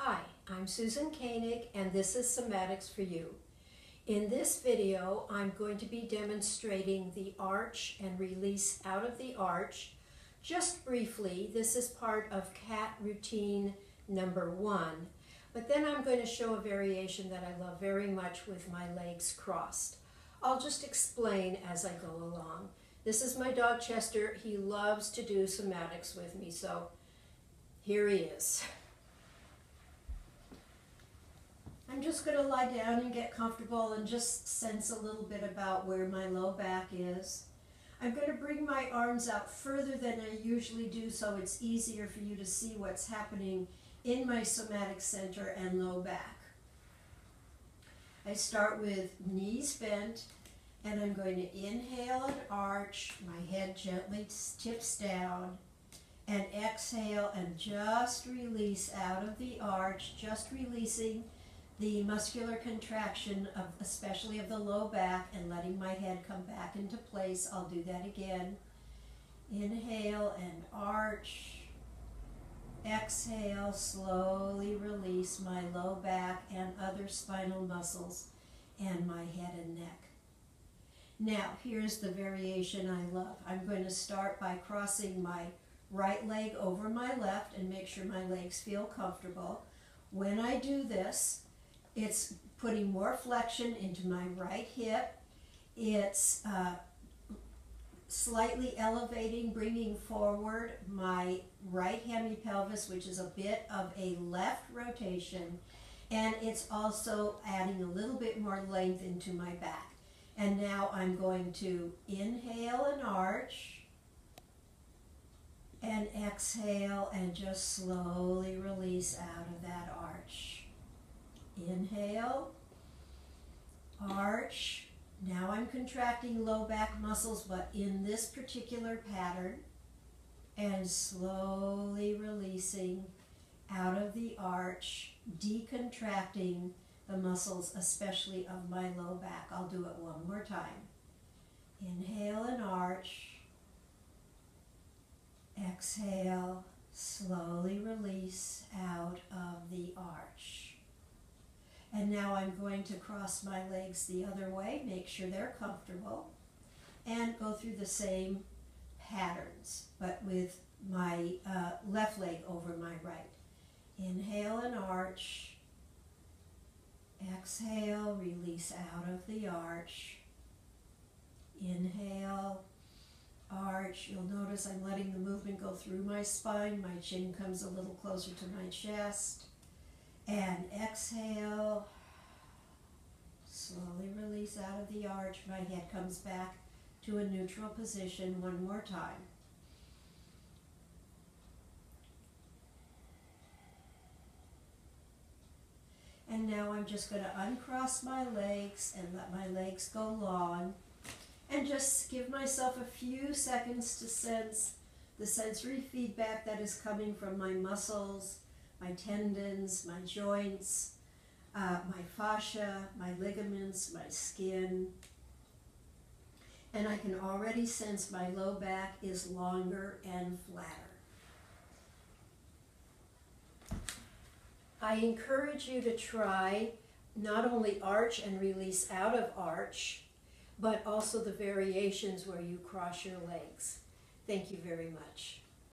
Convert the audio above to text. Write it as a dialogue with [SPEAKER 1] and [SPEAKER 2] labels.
[SPEAKER 1] Hi, I'm Susan Koenig and this is Somatics for You. In this video, I'm going to be demonstrating the arch and release out of the arch. Just briefly, this is part of cat routine number one, but then I'm going to show a variation that I love very much with my legs crossed. I'll just explain as I go along. This is my dog Chester. He loves to do somatics with me, so here he is. I'm just going to lie down and get comfortable and just sense a little bit about where my low back is. I'm going to bring my arms out further than I usually do so it's easier for you to see what's happening in my somatic center and low back. I start with knees bent and I'm going to inhale and arch, my head gently tips down, and exhale and just release out of the arch, just releasing the muscular contraction of especially of the low back and letting my head come back into place. I'll do that again. Inhale and arch. Exhale, slowly release my low back and other spinal muscles and my head and neck. Now, here's the variation I love. I'm going to start by crossing my right leg over my left and make sure my legs feel comfortable. When I do this, it's putting more flexion into my right hip. It's uh, slightly elevating, bringing forward my right hemipelvis, which is a bit of a left rotation. And it's also adding a little bit more length into my back. And now I'm going to inhale and arch and exhale and just slowly release out of that arch. Inhale, arch. Now I'm contracting low back muscles, but in this particular pattern, and slowly releasing out of the arch, decontracting the muscles, especially of my low back. I'll do it one more time. Inhale and arch. Exhale, slowly release out of the arch. And now I'm going to cross my legs the other way, make sure they're comfortable, and go through the same patterns, but with my uh, left leg over my right. Inhale and arch. Exhale, release out of the arch. Inhale, arch. You'll notice I'm letting the movement go through my spine. My chin comes a little closer to my chest. And exhale. Slowly release out of the arch. My head comes back to a neutral position one more time. And now I'm just going to uncross my legs and let my legs go long. And just give myself a few seconds to sense the sensory feedback that is coming from my muscles, my tendons, my joints, uh, my fascia, my ligaments, my skin. And I can already sense my low back is longer and flatter. I encourage you to try not only arch and release out of arch, but also the variations where you cross your legs. Thank you very much.